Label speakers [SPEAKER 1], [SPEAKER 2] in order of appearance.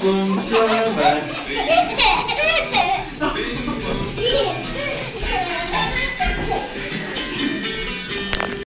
[SPEAKER 1] com sua.